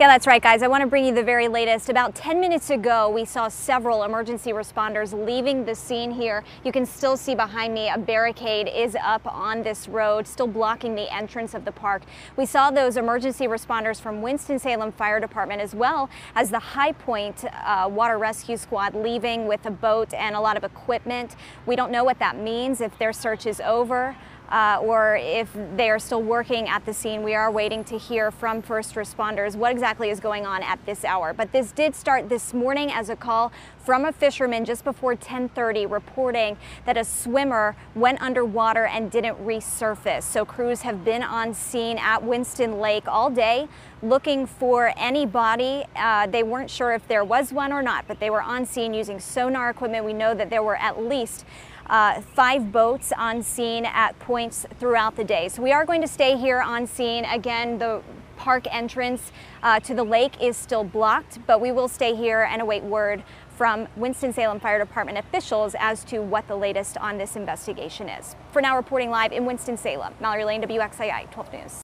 Yeah, that's right, guys. I want to bring you the very latest. About 10 minutes ago, we saw several emergency responders leaving the scene here. You can still see behind me a barricade is up on this road, still blocking the entrance of the park. We saw those emergency responders from Winston-Salem Fire Department as well as the High Point uh, Water Rescue Squad leaving with a boat and a lot of equipment. We don't know what that means if their search is over uh, or if they are still working at the scene. We are waiting to hear from first responders what exactly is going on at this hour. But this did start this morning as a call from a fisherman just before 1030 reporting that a swimmer went underwater and didn't resurface. So crews have been on scene at Winston Lake all day looking for any body. Uh, they weren't sure if there was one or not, but they were on scene using sonar equipment. We know that there were at least uh, five boats on scene at points throughout the day. So we are going to stay here on scene. Again, the park entrance uh, to the lake is still blocked, but we will stay here and await word from Winston-Salem Fire Department officials as to what the latest on this investigation is. For now, reporting live in Winston-Salem, Mallory Lane, WXII 12 News.